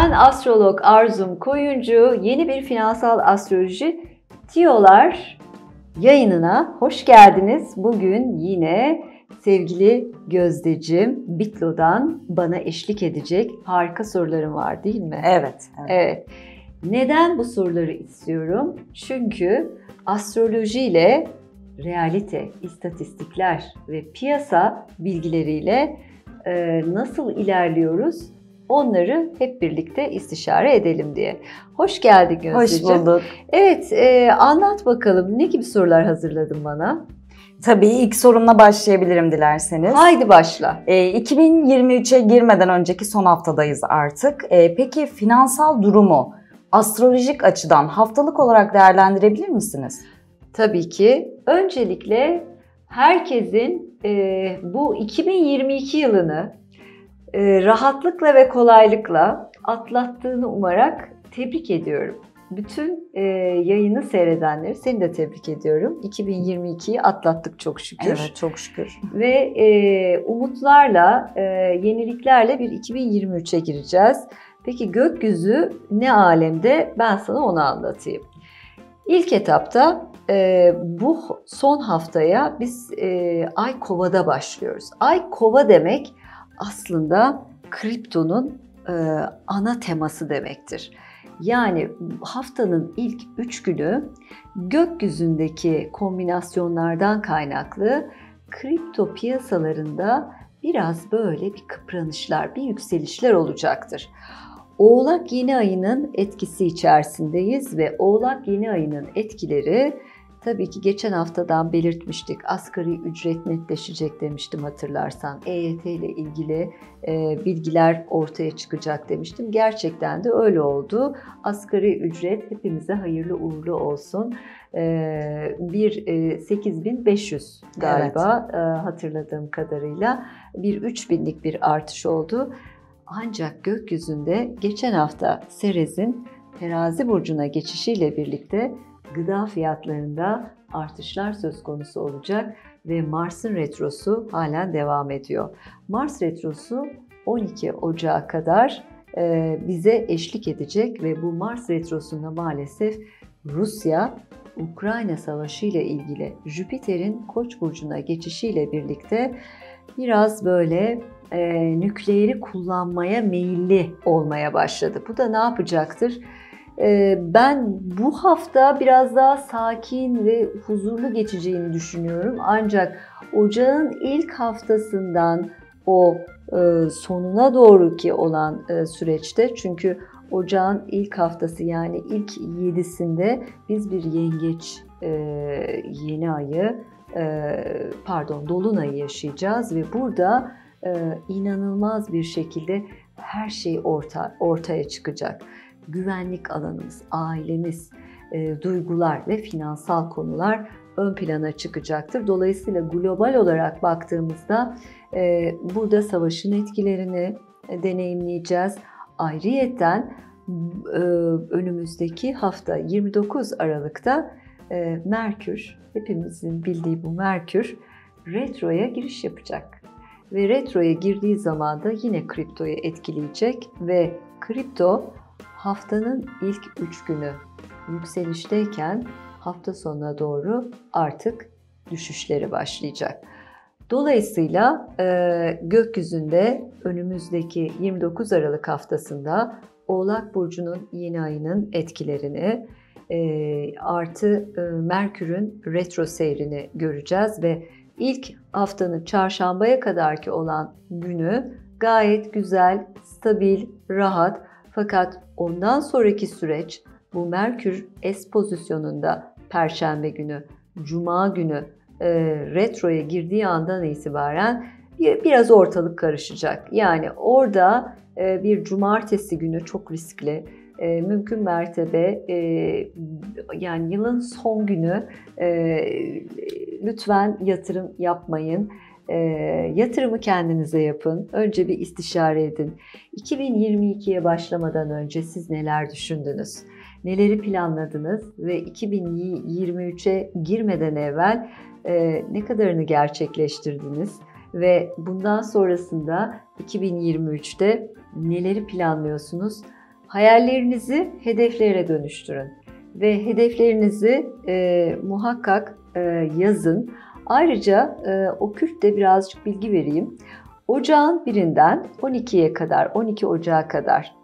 Ben astrolog Arzum Koyuncu. Yeni bir finansal astroloji diyorlar yayınına hoş geldiniz. Bugün yine sevgili Gözdecim Bitlo'dan bana eşlik edecek harika sorularım var değil mi? Evet. Evet. evet. Neden bu soruları istiyorum? Çünkü astroloji ile realite, istatistikler ve piyasa bilgileriyle e, nasıl ilerliyoruz onları hep birlikte istişare edelim diye. Hoş geldin Gözdeciğim. Hoş bulduk. Evet, e, anlat bakalım ne gibi sorular hazırladın bana? Tabii ilk sorumla başlayabilirim dilerseniz. Haydi başla. E, 2023'e girmeden önceki son haftadayız artık. E, peki finansal durumu astrolojik açıdan haftalık olarak değerlendirebilir misiniz? Tabii ki. Öncelikle herkesin e, bu 2022 yılını rahatlıkla ve kolaylıkla atlattığını umarak tebrik ediyorum. Bütün e, yayını seyredenleri seni de tebrik ediyorum. 2022'yi atlattık çok şükür. Evet çok şükür. Ve e, umutlarla, e, yeniliklerle bir 2023'e gireceğiz. Peki gökyüzü ne alemde ben sana onu anlatayım. İlk etapta e, bu son haftaya biz e, Ay Kova'da başlıyoruz. Ay Kova demek aslında kriptonun e, ana teması demektir. Yani haftanın ilk 3 günü gökyüzündeki kombinasyonlardan kaynaklı kripto piyasalarında biraz böyle bir kıpranışlar, bir yükselişler olacaktır. Oğlak yeni ayının etkisi içerisindeyiz ve Oğlak yeni ayının etkileri Tabii ki geçen haftadan belirtmiştik. Asgari ücret netleşecek demiştim hatırlarsan. EYT ile ilgili e, bilgiler ortaya çıkacak demiştim. Gerçekten de öyle oldu. Asgari ücret hepimize hayırlı uğurlu olsun. E, bir e, 8500 galiba evet. e, hatırladığım kadarıyla. Bir 3000'lik bir artış oldu. Ancak gökyüzünde geçen hafta Serez'in terazi burcuna geçişiyle birlikte gıda fiyatlarında artışlar söz konusu olacak ve Mars'ın retrosu halen devam ediyor. Mars retrosu 12 Ocağı kadar e, bize eşlik edecek ve bu Mars retrosunda maalesef Rusya Ukrayna Savaşı ile ilgili Jüpiter'in Koç burcuna geçişiyle birlikte biraz böyle e, nükleeri kullanmaya meyilli olmaya başladı. Bu da ne yapacaktır? Ee, ben bu hafta biraz daha sakin ve huzurlu geçeceğini düşünüyorum. Ancak ocağın ilk haftasından o e, sonuna doğru ki olan e, süreçte çünkü ocağın ilk haftası yani ilk yedisinde biz bir yengeç e, yeni ayı pardon dolunayı yaşayacağız ve burada inanılmaz bir şekilde her şey orta, ortaya çıkacak güvenlik alanımız, ailemiz, e, duygular ve finansal konular ön plana çıkacaktır. Dolayısıyla global olarak baktığımızda e, burada savaşın etkilerini e, deneyimleyeceğiz. Ayrıyeten e, önümüzdeki hafta 29 Aralık'ta e, Merkür, hepimizin bildiği bu Merkür retroya giriş yapacak. Ve retroya girdiği zaman da yine kriptoyu etkileyecek ve kripto haftanın ilk 3 günü yükselişteyken hafta sonuna doğru artık düşüşleri başlayacak. Dolayısıyla e, gökyüzünde önümüzdeki 29 Aralık haftasında Oğlak Burcu'nun yeni ayının etkilerini e, artı e, Merkür'ün retro seyrini göreceğiz ve ilk haftanın çarşambaya kadarki olan günü gayet güzel, stabil, rahat fakat ondan sonraki süreç bu Merkür S pozisyonunda Perşembe günü, Cuma günü e, retroya girdiği andan itibaren biraz ortalık karışacak. Yani orada e, bir cumartesi günü çok riskli. E, mümkün mertebe e, yani yılın son günü e, lütfen yatırım yapmayın. E, yatırımı kendinize yapın. Önce bir istişare edin. 2022'ye başlamadan önce siz neler düşündünüz? Neleri planladınız ve 2023'e girmeden evvel e, ne kadarını gerçekleştirdiniz? Ve bundan sonrasında 2023'te neleri planlıyorsunuz? Hayallerinizi hedeflere dönüştürün ve hedeflerinizi e, muhakkak e, yazın. Ayrıca e, okültte birazcık bilgi vereyim. Ocağın birinden 12'ye kadar, 12 Ocağı kadar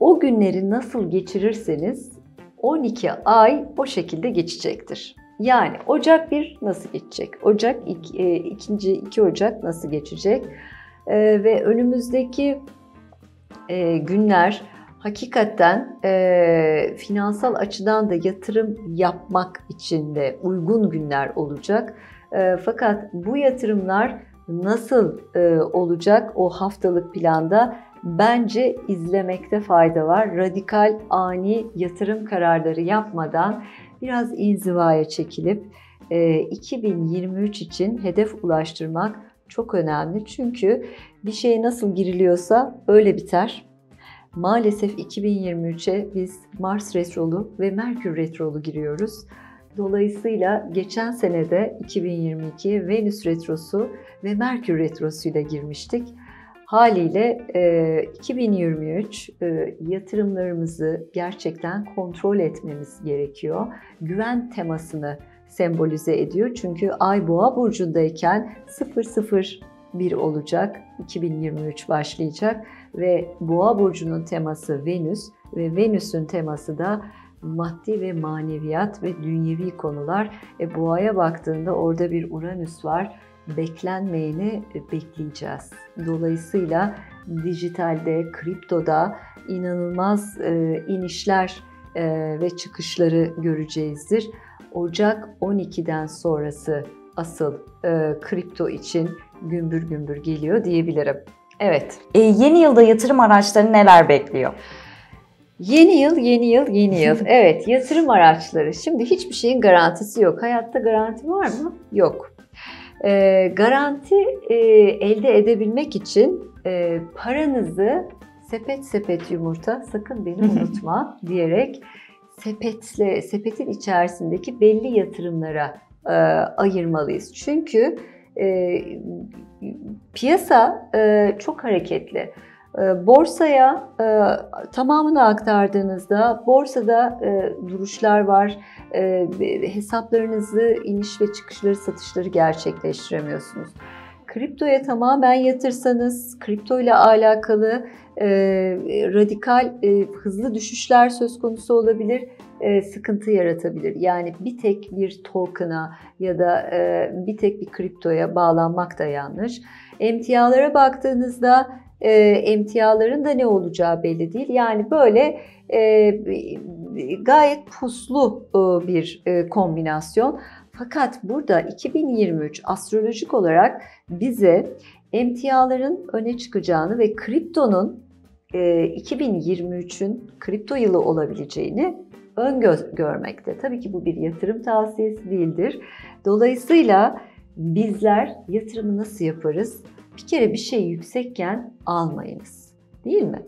o günleri nasıl geçirirseniz 12 ay o şekilde geçecektir. Yani Ocak 1 nasıl geçecek? Ocak 2, e, ikinci 2 Ocak nasıl geçecek? E, ve önümüzdeki e, günler hakikaten e, finansal açıdan da yatırım yapmak için de uygun günler olacak. E, fakat bu yatırımlar nasıl e, olacak o haftalık planda bence izlemekte fayda var. Radikal, ani yatırım kararları yapmadan biraz inzivaya çekilip e, 2023 için hedef ulaştırmak çok önemli. Çünkü bir şey nasıl giriliyorsa öyle biter. Maalesef 2023'e biz Mars retrolu ve Merkür retrolu giriyoruz. Dolayısıyla geçen senede 2022 Venüs retrosu ve Merkür retrosuyla girmiştik. Haliyle e, 2023 e, yatırımlarımızı gerçekten kontrol etmemiz gerekiyor. Güven temasını sembolize ediyor. Çünkü Ay Boğa burcundayken 001 olacak. 2023 başlayacak ve Boğa burcunun teması Venüs ve Venüs'ün teması da maddi ve maneviyat ve dünyevi konular. E, Boğa'ya baktığında orada bir Uranüs var beklenmeyeni bekleyeceğiz. Dolayısıyla dijitalde, kriptoda inanılmaz e, inişler e, ve çıkışları göreceğizdir. Ocak 12'den sonrası asıl e, kripto için gümbür gümbür geliyor diyebilirim. Evet. E, yeni yılda yatırım araçları neler bekliyor? Yeni yıl, yeni yıl, yeni yıl. Evet, yatırım araçları. Şimdi hiçbir şeyin garantisi yok. Hayatta garanti var mı? Yok. E, garanti e, elde edebilmek için e, paranızı sepet sepet yumurta sakın beni unutma diyerek sepetle sepetin içerisindeki belli yatırımlara e, ayırmalıyız. Çünkü e, piyasa e, çok hareketli. Ee, borsaya e, tamamını aktardığınızda borsada e, duruşlar var. E, hesaplarınızı iniş ve çıkışları satışları gerçekleştiremiyorsunuz. Kriptoya tamamen yatırsanız kripto ile alakalı radikal hızlı düşüşler söz konusu olabilir sıkıntı yaratabilir. Yani bir tek bir token'a ya da bir tek bir kriptoya bağlanmak da yanlış. Emtialara baktığınızda e, emtiaların da ne olacağı belli değil. Yani böyle e, gayet puslu e, bir e, kombinasyon. Fakat burada 2023 astrolojik olarak bize emtiaların öne çıkacağını ve kriptonun e, 2023'ün kripto yılı olabileceğini öngörmekte. Tabii ki bu bir yatırım tavsiyesi değildir. Dolayısıyla bizler yatırımı nasıl yaparız? Bir kere bir şey yüksekken almayınız. Değil mi?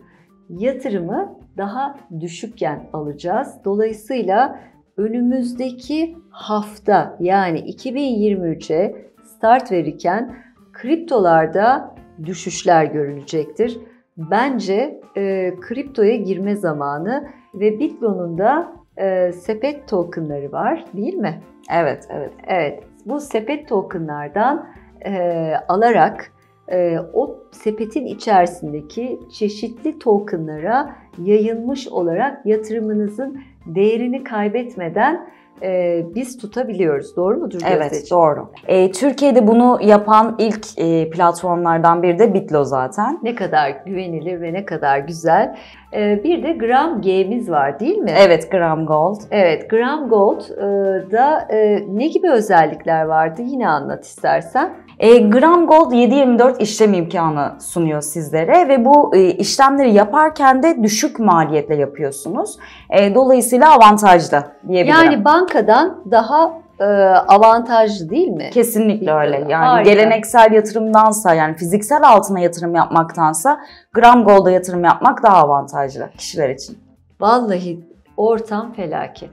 Yatırımı daha düşükken alacağız. Dolayısıyla önümüzdeki hafta yani 2023'e start verirken kriptolarda düşüşler görülecektir. Bence e, kriptoya girme zamanı ve Bitcoin'un da e, sepet tokenları var değil mi? Evet, evet. Evet. Bu sepet tokenlardan e, alarak o sepetin içerisindeki çeşitli tokenlara yayılmış olarak yatırımınızın değerini kaybetmeden e, biz tutabiliyoruz. Doğru mudur? Evet Gözdeciğim? doğru. E, Türkiye'de bunu yapan ilk e, platformlardan biri de Bitlo zaten. Ne kadar güvenilir ve ne kadar güzel. E, bir de Gram G'miz var değil mi? Evet Gram Gold. Evet Gram Gold'da e, e, ne gibi özellikler vardı? Yine anlat istersen. E, Gram Gold 724 işlem imkanı sunuyor sizlere ve bu e, işlemleri yaparken de düşük maliyetle yapıyorsunuz. E, dolayısıyla avantajlı diyebilirim. Yani bankadan daha e, avantajlı değil mi? Kesinlikle öyle. Yani Harika. geleneksel yatırımdansa yani fiziksel altına yatırım yapmaktansa gram gold'a yatırım yapmak daha avantajlı kişiler için. Vallahi ortam felaket.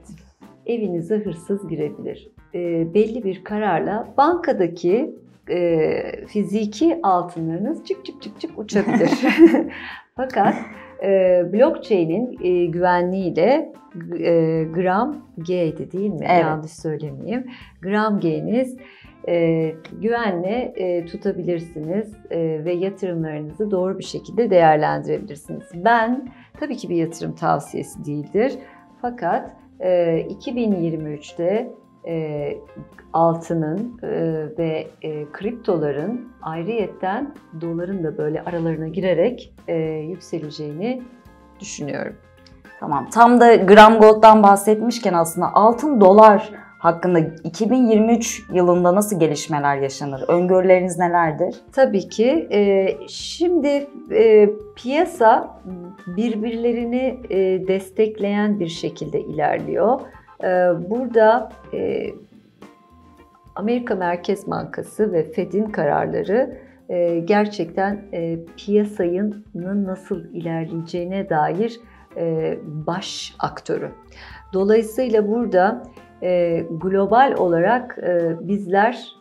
Evinize hırsız girebilir. E, belli bir kararla bankadaki e, fiziki altınlarınız çık çık çık çık uçabilir. Fakat e, blockchain'in e, güvenliğiyle e, gram G'di değil mi? Evet. Yanlış söylemeyeyim. Gram G'niz e, güvenle e, tutabilirsiniz e, ve yatırımlarınızı doğru bir şekilde değerlendirebilirsiniz. Ben tabii ki bir yatırım tavsiyesi değildir. Fakat e, 2023'te e, altının e, ve e, kriptoların ayrıyetten doların da böyle aralarına girerek e, yükseleceğini düşünüyorum. Tamam. Tam da gram gold'dan bahsetmişken aslında altın dolar hakkında 2023 yılında nasıl gelişmeler yaşanır? Öngörüleriniz nelerdir? Tabii ki. E, şimdi e, piyasa birbirlerini e, destekleyen bir şekilde ilerliyor. E, burada e, Amerika Merkez Bankası ve Fed'in kararları e, gerçekten e, piyasanın nasıl ilerleyeceğine dair baş aktörü. Dolayısıyla burada global olarak bizler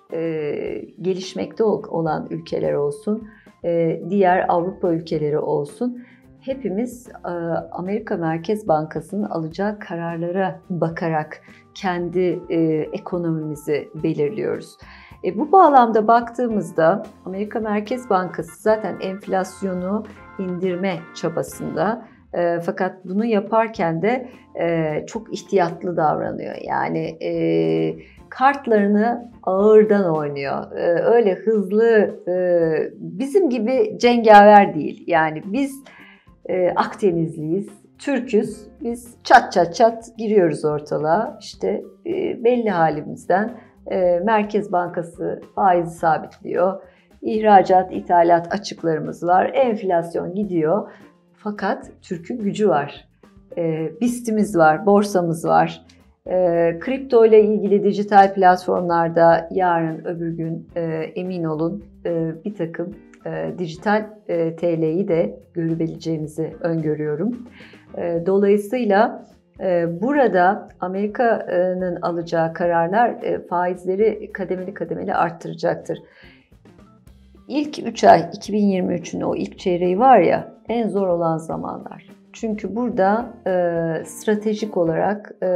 gelişmekte olan ülkeler olsun, diğer Avrupa ülkeleri olsun, hepimiz e, Amerika Merkez Bankası'nın alacağı kararlara bakarak kendi e, ekonomimizi belirliyoruz. E, bu bağlamda baktığımızda Amerika Merkez Bankası zaten enflasyonu indirme çabasında. E, fakat bunu yaparken de e, çok ihtiyatlı davranıyor. Yani e, kartlarını ağırdan oynuyor. E, öyle hızlı, e, bizim gibi cengaver değil. Yani biz e, Akdenizliyiz, Türküz. Biz çat çat çat giriyoruz ortalığa. İşte e, belli halimizden e, Merkez Bankası faizi sabitliyor. İhracat, ithalat açıklarımız var. Enflasyon gidiyor. Fakat Türk'ün gücü var. E, BIST'imiz var, borsamız var. E, kripto ile ilgili dijital platformlarda yarın öbür gün e, emin olun e, bir takım e, dijital e, TL'yi de görebileceğimizi öngörüyorum. E, dolayısıyla e, burada Amerika'nın alacağı kararlar e, faizleri kademeli kademeli arttıracaktır. İlk 3 ay 2023'ün o ilk çeyreği var ya en zor olan zamanlar. Çünkü burada e, stratejik olarak e,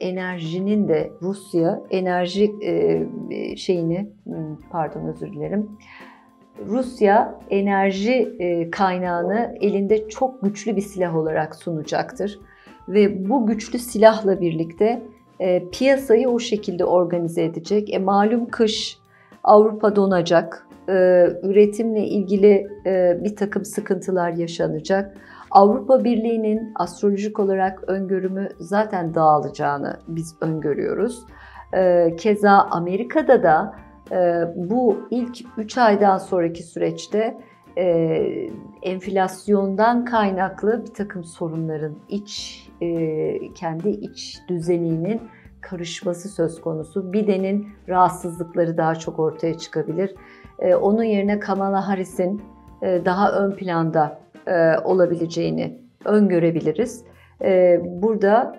enerjinin de Rusya enerji e, şeyini hmm, pardon özür dilerim Rusya enerji e, kaynağını elinde çok güçlü bir silah olarak sunacaktır. Ve bu güçlü silahla birlikte e, piyasayı o şekilde organize edecek. E, malum kış Avrupa donacak, e, üretimle ilgili bir takım sıkıntılar yaşanacak. Avrupa Birliği'nin astrolojik olarak öngörümü zaten dağılacağını biz öngörüyoruz. Keza Amerika'da da bu ilk 3 aydan sonraki süreçte e, enflasyondan kaynaklı bir takım sorunların iç e, kendi iç düzeninin karışması söz konusu. Biden'in rahatsızlıkları daha çok ortaya çıkabilir. E, onun yerine Kamala Harris'in daha ön planda olabileceğini öngörebiliriz. Burada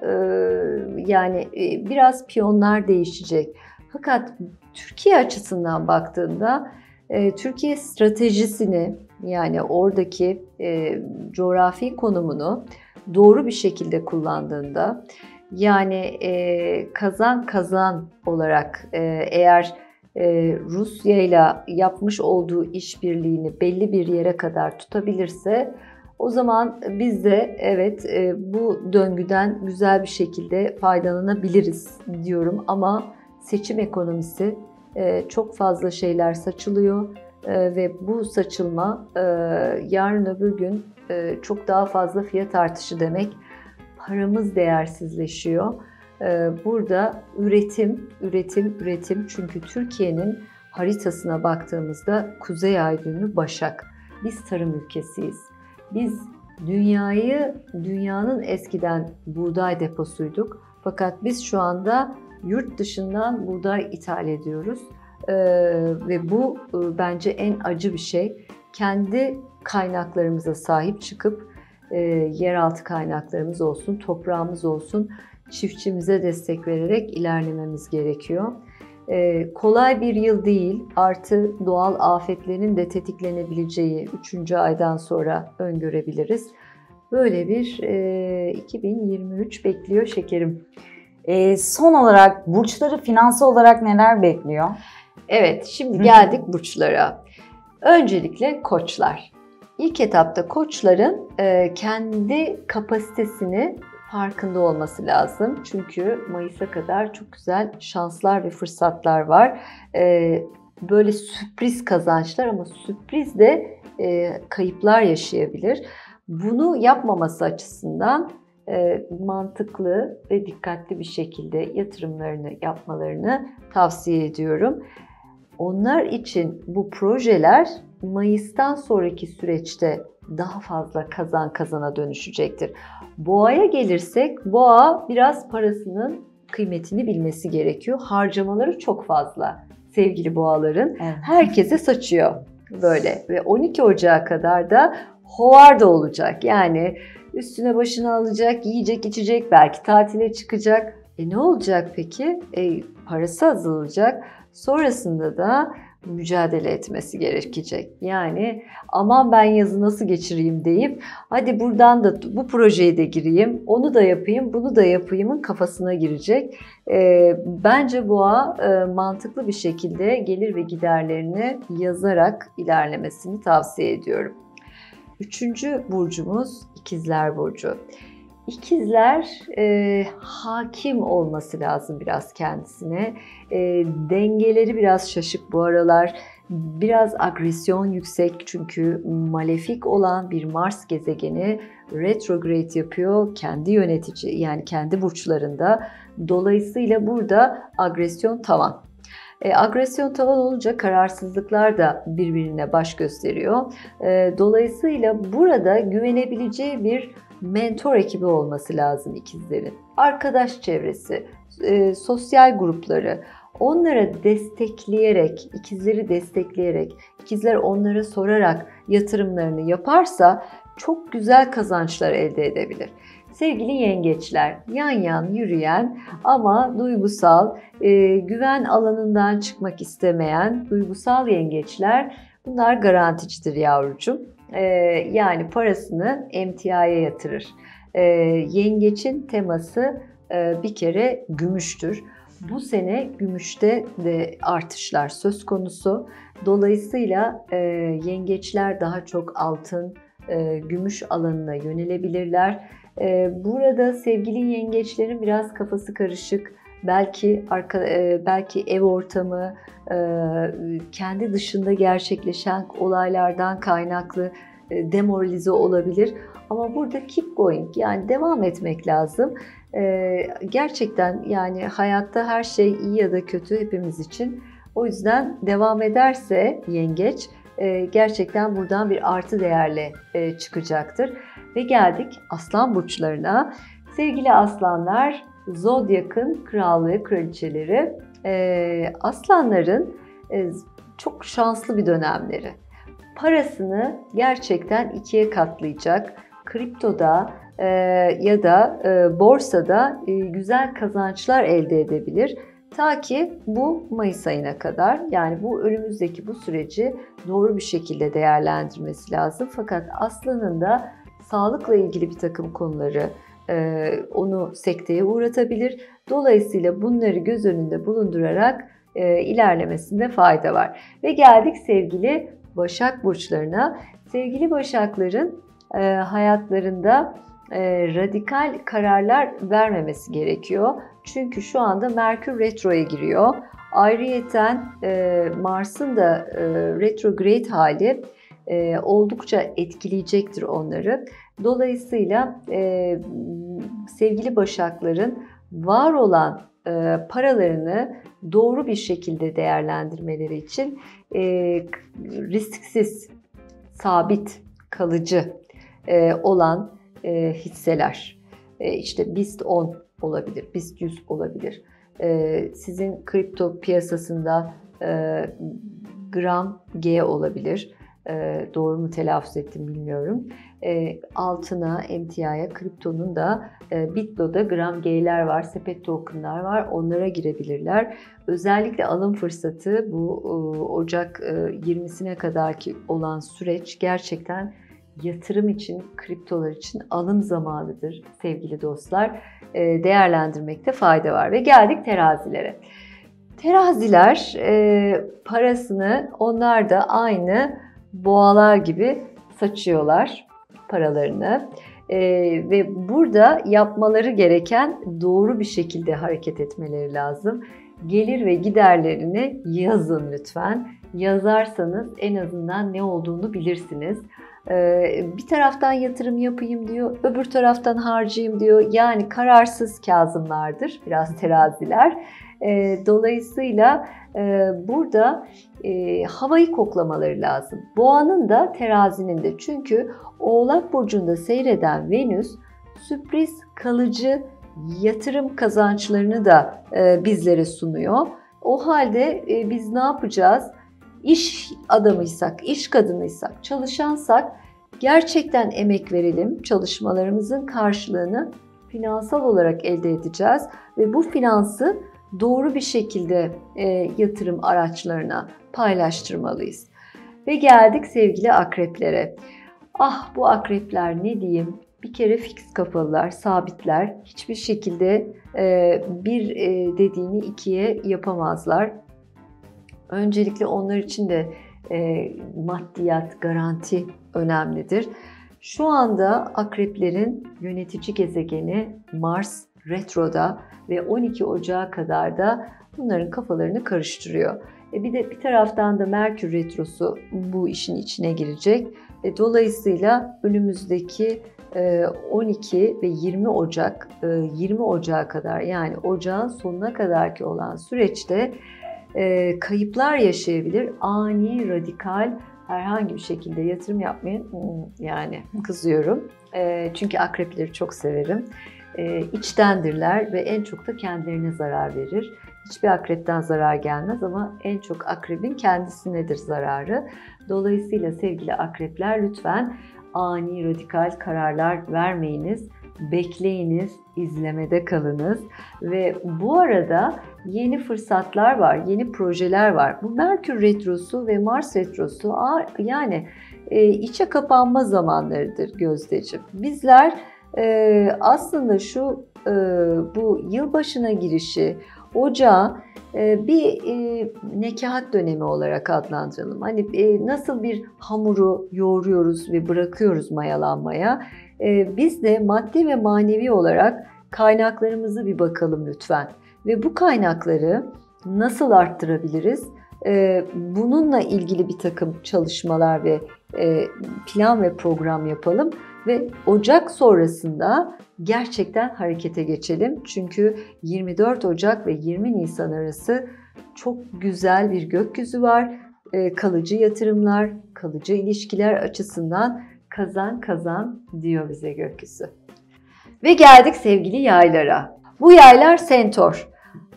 yani biraz piyonlar değişecek. Fakat Türkiye açısından baktığında e, Türkiye stratejisini yani oradaki e, coğrafi konumunu doğru bir şekilde kullandığında yani e, kazan kazan olarak e, eğer e, Rusya ile yapmış olduğu işbirliğini belli bir yere kadar tutabilirse o zaman biz de evet e, bu döngüden güzel bir şekilde faydalanabiliriz diyorum ama seçim ekonomisi e, çok fazla şeyler saçılıyor e, ve bu saçılma e, yarın öbür gün çok daha fazla fiyat artışı demek. Paramız değersizleşiyor. Burada üretim, üretim, üretim çünkü Türkiye'nin haritasına baktığımızda Kuzey Ay Başak. Biz tarım ülkesiyiz. Biz dünyayı, dünyanın eskiden buğday deposuyduk. Fakat biz şu anda yurt dışından buğday ithal ediyoruz. Ee, ve bu e, bence en acı bir şey. Kendi kaynaklarımıza sahip çıkıp e, yeraltı kaynaklarımız olsun, toprağımız olsun, çiftçimize destek vererek ilerlememiz gerekiyor. Ee, kolay bir yıl değil, artı doğal afetlerin de tetiklenebileceği 3. aydan sonra öngörebiliriz. Böyle bir e, 2023 bekliyor şekerim. E, son olarak burçları finansal olarak neler bekliyor? Evet, şimdi geldik burçlara. Öncelikle koçlar. İlk etapta koçların e, kendi kapasitesini farkında olması lazım. Çünkü Mayıs'a kadar çok güzel şanslar ve fırsatlar var. E, böyle sürpriz kazançlar ama sürpriz de e, kayıplar yaşayabilir. Bunu yapmaması açısından mantıklı ve dikkatli bir şekilde yatırımlarını yapmalarını tavsiye ediyorum. Onlar için bu projeler Mayıs'tan sonraki süreçte daha fazla kazan kazana dönüşecektir. Boğaya gelirsek boğa biraz parasının kıymetini bilmesi gerekiyor. Harcamaları çok fazla sevgili boğaların. Evet. Herkese saçıyor böyle ve 12 Ocağı kadar da hovar da olacak. Yani üstüne başını alacak, yiyecek, içecek, belki tatile çıkacak. E ne olacak peki? E, parası azalacak. Sonrasında da mücadele etmesi gerekecek. Yani aman ben yazı nasıl geçireyim deyip hadi buradan da bu projeye de gireyim, onu da yapayım, bunu da yapayımın kafasına girecek. E, bence boğa e, mantıklı bir şekilde gelir ve giderlerini yazarak ilerlemesini tavsiye ediyorum. Üçüncü burcumuz ikizler burcu. İkizler e, hakim olması lazım biraz kendisine. E, dengeleri biraz şaşık bu aralar. Biraz agresyon yüksek çünkü malefik olan bir Mars gezegeni retrograde yapıyor kendi yönetici yani kendi burçlarında. Dolayısıyla burada agresyon tavan. E, agresyon tavan olunca kararsızlıklar da birbirine baş gösteriyor. E, dolayısıyla burada güvenebileceği bir mentor ekibi olması lazım ikizlerin. Arkadaş çevresi, e, sosyal grupları, onlara destekleyerek, ikizleri destekleyerek, ikizler onlara sorarak yatırımlarını yaparsa çok güzel kazançlar elde edebilir. Sevgili yengeçler, yan yan yürüyen ama duygusal, e, güven alanından çıkmak istemeyen duygusal yengeçler bunlar garanticidir yavrucuğum. E, yani parasını emtiaya yatırır. E, yengeçin teması e, bir kere gümüştür. Bu sene gümüşte de artışlar söz konusu. Dolayısıyla e, yengeçler daha çok altın, e, gümüş alanına yönelebilirler. E, burada sevgili yengeçlerin biraz kafası karışık. Belki arka, e, belki ev ortamı, e, kendi dışında gerçekleşen olaylardan kaynaklı e, demoralize olabilir. Ama burada keep going yani devam etmek lazım. Gerçekten yani hayatta her şey iyi ya da kötü hepimiz için. O yüzden devam ederse yengeç gerçekten buradan bir artı değerle çıkacaktır. Ve geldik aslan burçlarına. Sevgili aslanlar, Zodyak'ın krallığı, kraliçeleri. E, aslanların çok şanslı bir dönemleri. Parasını gerçekten ikiye katlayacak. Kriptoda ya da borsada güzel kazançlar elde edebilir. Ta ki bu Mayıs ayına kadar yani bu önümüzdeki bu süreci doğru bir şekilde değerlendirmesi lazım. Fakat Aslan'ın da sağlıkla ilgili bir takım konuları e, onu sekteye uğratabilir. Dolayısıyla bunları göz önünde bulundurarak e, ilerlemesinde fayda var. Ve geldik sevgili Başak burçlarına. Sevgili Başakların e, hayatlarında e, radikal kararlar vermemesi gerekiyor. Çünkü şu anda Merkür retroya giriyor. Ayrıyeten e, Mars'ın da e, retrograde hali e, oldukça etkileyecektir onları. Dolayısıyla e, sevgili Başakların var olan e, paralarını doğru bir şekilde değerlendirmeleri için e, risksiz, sabit, kalıcı e, olan e, hisseler. E, işte BIST 10 olabilir, BIST 100 olabilir. E, sizin kripto piyasasında e, gram G olabilir. E, doğru mu telaffuz ettim bilmiyorum. E, altına, emtiaya, kriptonun da e, Bitlo'da gram G'ler var, sepet tokenlar var. Onlara girebilirler. Özellikle alım fırsatı bu e, Ocak e, 20'sine kadarki olan süreç gerçekten yatırım için, kriptolar için alım zamanıdır sevgili dostlar. Değerlendirmekte fayda var. Ve geldik terazilere. Teraziler e, parasını onlar da aynı boğalar gibi saçıyorlar paralarını. E, ve burada yapmaları gereken doğru bir şekilde hareket etmeleri lazım. Gelir ve giderlerini yazın lütfen. Yazarsanız en azından ne olduğunu bilirsiniz. Ee, bir taraftan yatırım yapayım diyor, öbür taraftan harcayayım diyor. Yani kararsız kazımlardır biraz teraziler. Ee, dolayısıyla e, burada e, havayı koklamaları lazım. Boğanın da terazinin de çünkü Oğlak Burcu'nda seyreden Venüs sürpriz kalıcı yatırım kazançlarını da e, bizlere sunuyor. O halde biz ne yapacağız? İş adamıysak, iş kadınıysak, çalışansak gerçekten emek verelim. Çalışmalarımızın karşılığını finansal olarak elde edeceğiz ve bu finansı doğru bir şekilde e, yatırım araçlarına paylaştırmalıyız. Ve geldik sevgili akreplere. Ah bu akrepler ne diyeyim? Bir kere fix kafalılar, sabitler. Hiçbir şekilde e, bir e, dediğini ikiye yapamazlar. Öncelikle onlar için de e, maddiyat, garanti önemlidir. Şu anda akreplerin yönetici gezegeni Mars retroda ve 12 Ocağı kadar da bunların kafalarını karıştırıyor. E bir de bir taraftan da Merkür retrosu bu işin içine girecek. E dolayısıyla önümüzdeki 12 e, ve 20 Ocak, 20 e, Ocağı kadar yani ocağın sonuna kadarki olan süreçte e, kayıplar yaşayabilir. Ani, radikal herhangi bir şekilde yatırım yapmayın. Hmm, yani kızıyorum. Çünkü akrepleri çok severim. E, içtendirler ve en çok da kendilerine zarar verir. Hiçbir akrepten zarar gelmez ama en çok akrebin kendisinedir zararı. Dolayısıyla sevgili akrepler lütfen ani radikal kararlar vermeyiniz bekleyiniz, izlemede kalınız ve bu arada yeni fırsatlar var, yeni projeler var. Bu Merkür Retrosu ve Mars Retrosu yani e, içe kapanma zamanlarıdır Gözdeciğim. Bizler e, aslında şu e, bu yılbaşına girişi, ocağı e, bir e, nekahat dönemi olarak adlandıralım. Hani e, nasıl bir hamuru yoğuruyoruz ve bırakıyoruz mayalanmaya. Biz de maddi ve manevi olarak kaynaklarımızı bir bakalım lütfen. Ve bu kaynakları nasıl arttırabiliriz? Bununla ilgili bir takım çalışmalar ve plan ve program yapalım ve Ocak sonrasında gerçekten harekete geçelim. Çünkü 24 Ocak ve 20 Nisan arası çok güzel bir gökyüzü var. Kalıcı yatırımlar, kalıcı ilişkiler açısından kazan kazan diyor bize gökyüzü. Ve geldik sevgili yaylara. Bu yaylar sentor.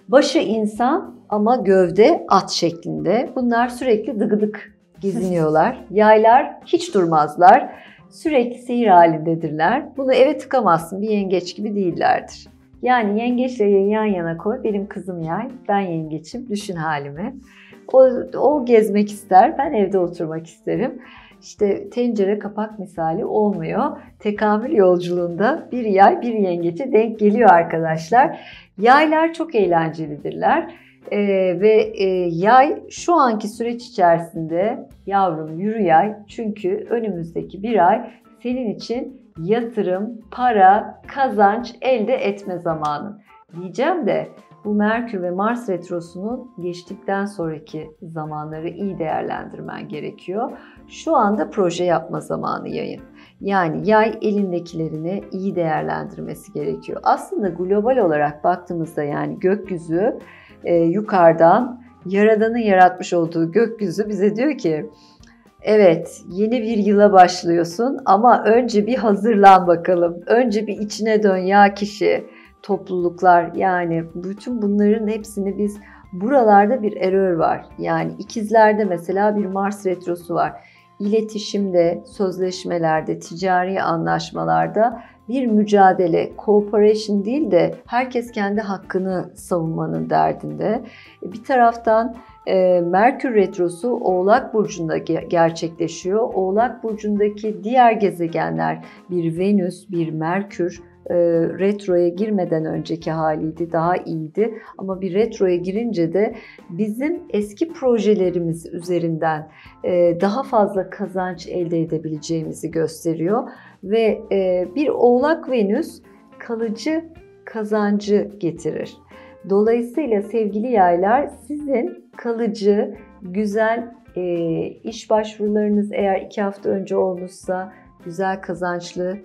Başı insan ama gövde at şeklinde. Bunlar sürekli dıgıdık geziniyorlar. Yaylar hiç durmazlar. Sürekli seyir halindedirler. Bunu eve tıkamazsın. Bir yengeç gibi değillerdir. Yani yengeçle yan yana koy. Benim kızım yay, ben yengeçim. Düşün halimi. O, o gezmek ister, ben evde oturmak isterim işte tencere kapak misali olmuyor. Tekamül yolculuğunda bir yay bir yengece denk geliyor arkadaşlar. Yaylar çok eğlencelidirler. Ee, ve e, yay şu anki süreç içerisinde yavrum yürü yay çünkü önümüzdeki bir ay senin için yatırım, para, kazanç elde etme zamanın. Diyeceğim de bu Merkür ve Mars retrosunun geçtikten sonraki zamanları iyi değerlendirmen gerekiyor. Şu anda proje yapma zamanı yayın. Yani yay elindekilerini iyi değerlendirmesi gerekiyor. Aslında global olarak baktığımızda yani gökyüzü e, yukarıdan Yaradan'ın yaratmış olduğu gökyüzü bize diyor ki Evet, yeni bir yıla başlıyorsun ama önce bir hazırlan bakalım. Önce bir içine dön ya kişi topluluklar yani bütün bunların hepsini biz buralarda bir error var. Yani ikizlerde mesela bir Mars retrosu var. İletişimde, sözleşmelerde, ticari anlaşmalarda bir mücadele, cooperation değil de herkes kendi hakkını savunmanın derdinde. Bir taraftan e, Merkür Retrosu Oğlak Burcu'nda gerçekleşiyor. Oğlak Burcu'ndaki diğer gezegenler bir Venüs, bir Merkür, e, retroya girmeden önceki haliydi, daha iyiydi. Ama bir retroya girince de bizim eski projelerimiz üzerinden e, daha fazla kazanç elde edebileceğimizi gösteriyor. Ve e, bir Oğlak Venüs kalıcı kazancı getirir. Dolayısıyla sevgili yaylar sizin kalıcı, güzel e, iş başvurularınız eğer iki hafta önce olmuşsa güzel kazançlı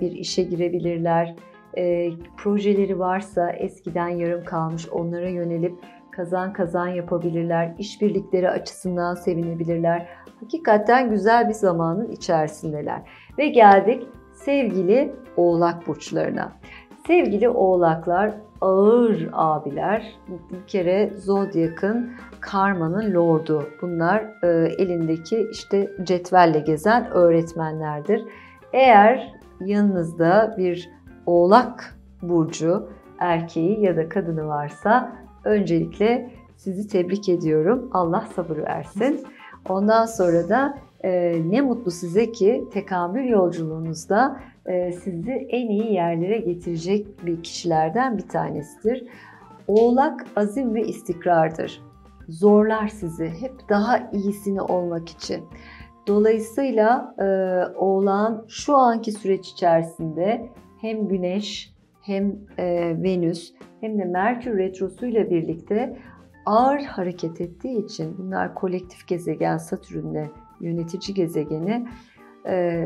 bir işe girebilirler. E, projeleri varsa eskiden yarım kalmış onlara yönelip kazan kazan yapabilirler. İşbirlikleri açısından sevinebilirler. Hakikaten güzel bir zamanın içerisindeler. Ve geldik sevgili oğlak burçlarına. Sevgili oğlaklar ağır abiler. Bir kere Zodyak'ın karmanın lordu. Bunlar e, elindeki işte cetvelle gezen öğretmenlerdir. Eğer yanınızda bir oğlak burcu erkeği ya da kadını varsa öncelikle sizi tebrik ediyorum. Allah sabır versin. Ondan sonra da e, ne mutlu size ki tekamül yolculuğunuzda e, sizi en iyi yerlere getirecek bir kişilerden bir tanesidir. Oğlak azim ve istikrardır. Zorlar sizi hep daha iyisini olmak için. Dolayısıyla e, Oğlan şu anki süreç içerisinde hem Güneş hem e, Venüs hem de Merkür Retrosu ile birlikte ağır hareket ettiği için bunlar kolektif gezegen Satürn'le yönetici gezegeni e,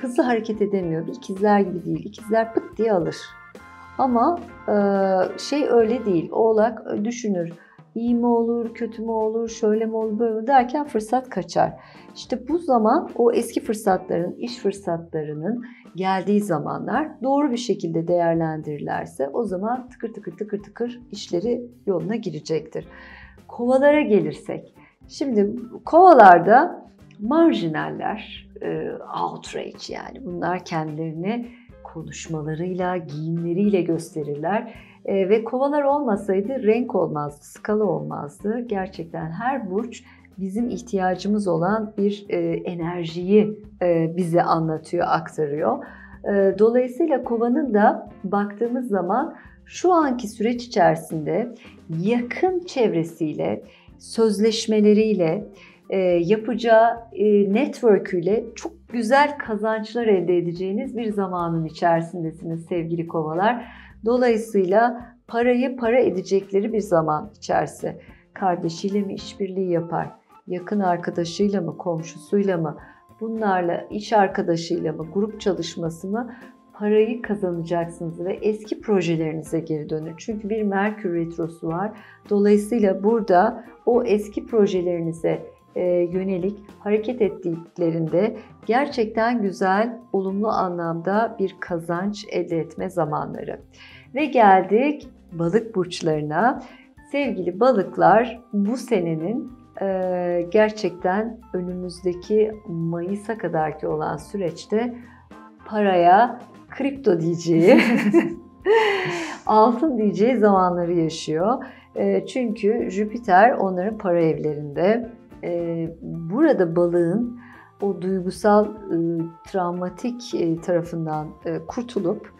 hızlı hareket edemiyor. İkizler gibi değil. İkizler pıt diye alır. Ama e, şey öyle değil. Oğlak düşünür. İyi mi olur, kötü mü olur, şöyle mi olur, böyle derken fırsat kaçar. İşte bu zaman o eski fırsatların, iş fırsatlarının geldiği zamanlar doğru bir şekilde değerlendirirlerse o zaman tıkır tıkır tıkır tıkır işleri yoluna girecektir. Kovalara gelirsek. Şimdi kovalarda marjinaller, e, outrage yani bunlar kendilerini konuşmalarıyla, giyimleriyle gösterirler. E, ve kovalar olmasaydı renk olmazdı, skala olmazdı. Gerçekten her burç bizim ihtiyacımız olan bir e, enerjiyi e, bize anlatıyor, aktarıyor. E, dolayısıyla kovanın da baktığımız zaman şu anki süreç içerisinde yakın çevresiyle, sözleşmeleriyle, e, yapacağı e, network'üyle çok güzel kazançlar elde edeceğiniz bir zamanın içerisindesiniz sevgili kovalar. Dolayısıyla parayı para edecekleri bir zaman içerisi. Kardeşiyle mi işbirliği yapar? Yakın arkadaşıyla mı, komşusuyla mı? Bunlarla iş arkadaşıyla mı, grup çalışması mı? parayı kazanacaksınız ve eski projelerinize geri dönün. Çünkü bir Merkür Retrosu var. Dolayısıyla burada o eski projelerinize e, yönelik hareket ettiklerinde gerçekten güzel, olumlu anlamda bir kazanç elde etme zamanları. Ve geldik balık burçlarına. Sevgili balıklar bu senenin e, gerçekten önümüzdeki Mayıs'a kadarki olan süreçte paraya kripto diyeceği, altın diyeceği zamanları yaşıyor. E, çünkü Jüpiter onların para evlerinde. E, burada balığın o duygusal e, travmatik e, tarafından e, kurtulup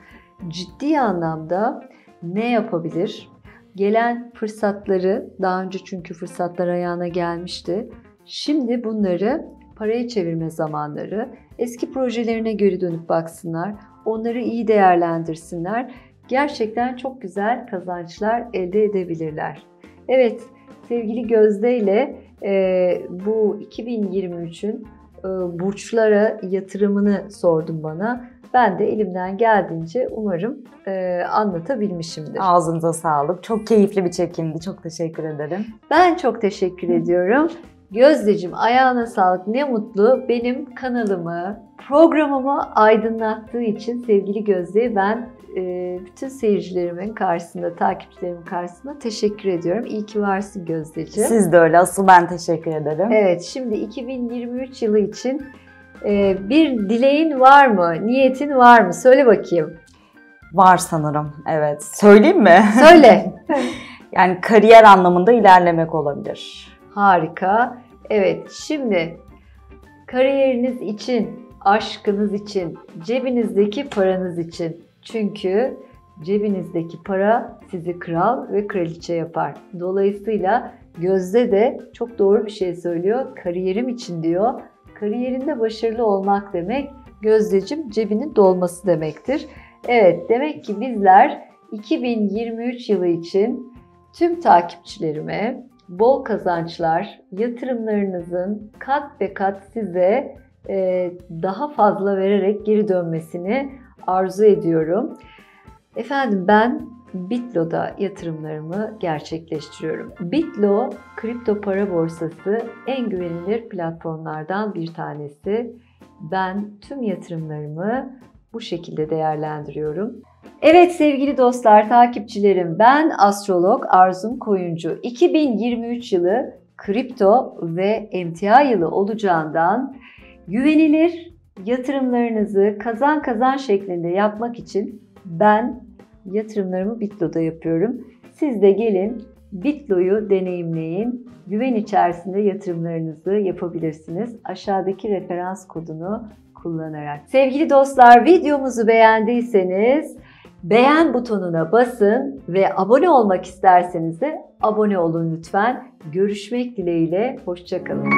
ciddi anlamda ne yapabilir? Gelen fırsatları, daha önce çünkü fırsatlar ayağına gelmişti. Şimdi bunları paraya çevirme zamanları. Eski projelerine geri dönüp baksınlar. Onları iyi değerlendirsinler. Gerçekten çok güzel kazançlar elde edebilirler. Evet, sevgili Gözde ile e, bu 2023'ün e, burçlara yatırımını sordum bana. Ben de elimden geldiğince umarım e, anlatabilmişimdir. Ağzınıza sağlık. Çok keyifli bir çekimdi. Çok teşekkür ederim. Ben çok teşekkür ediyorum. Gözdeciğim ayağına sağlık ne mutlu benim kanalımı, programımı aydınlattığı için sevgili Gözde ben e, bütün seyircilerimin karşısında, takipçilerimin karşısında teşekkür ediyorum. İyi ki varsın Gözdeciğim. Siz de öyle. Asıl ben teşekkür ederim. Evet şimdi 2023 yılı için e, bir dileğin var mı? Niyetin var mı? Söyle bakayım. Var sanırım. Evet. Söyleyeyim mi? Söyle. yani kariyer anlamında ilerlemek olabilir. Harika. Evet şimdi kariyeriniz için, aşkınız için, cebinizdeki paranız için. Çünkü cebinizdeki para sizi kral ve kraliçe yapar. Dolayısıyla Gözde de çok doğru bir şey söylüyor. Kariyerim için diyor. Kariyerinde başarılı olmak demek Gözdecim cebinin dolması demektir. Evet demek ki bizler 2023 yılı için tüm takipçilerime bol kazançlar, yatırımlarınızın kat be kat size e, daha fazla vererek geri dönmesini arzu ediyorum. Efendim ben Bitlo'da yatırımlarımı gerçekleştiriyorum. Bitlo kripto para borsası en güvenilir platformlardan bir tanesi. Ben tüm yatırımlarımı bu şekilde değerlendiriyorum. Evet sevgili dostlar, takipçilerim ben astrolog Arzum Koyuncu. 2023 yılı kripto ve emtia yılı olacağından güvenilir yatırımlarınızı kazan kazan şeklinde yapmak için ben yatırımlarımı Bitlo'da yapıyorum. Siz de gelin Bitlo'yu deneyimleyin. Güven içerisinde yatırımlarınızı yapabilirsiniz. Aşağıdaki referans kodunu kullanarak. Sevgili dostlar videomuzu beğendiyseniz beğen butonuna basın ve abone olmak isterseniz de abone olun lütfen. Görüşmek dileğiyle, hoşçakalın.